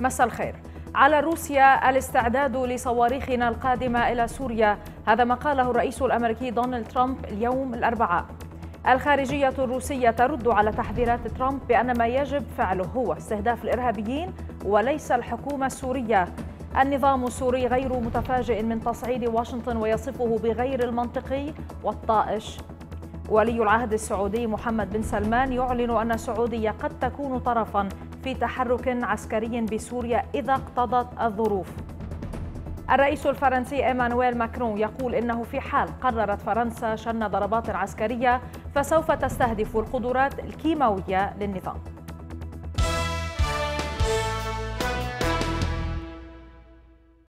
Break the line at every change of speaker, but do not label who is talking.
مساء الخير. على روسيا الاستعداد لصواريخنا القادمة إلى سوريا. هذا ما قاله الرئيس الأمريكي دونالد ترامب اليوم الأربعاء. الخارجية الروسية ترد على تحذيرات ترامب بأن ما يجب فعله هو استهداف الإرهابيين وليس الحكومة السورية. النظام السوري غير متفاجئ من تصعيد واشنطن ويصفه بغير المنطقي والطائش. ولي العهد السعودي محمد بن سلمان يعلن أن السعودية قد تكون طرفا في تحرك عسكري بسوريا إذا اقتضت الظروف. الرئيس الفرنسي إيمانويل ماكرون يقول إنه في حال قررت فرنسا شن ضربات عسكرية فسوف تستهدف القدرات الكيماوية للنظام.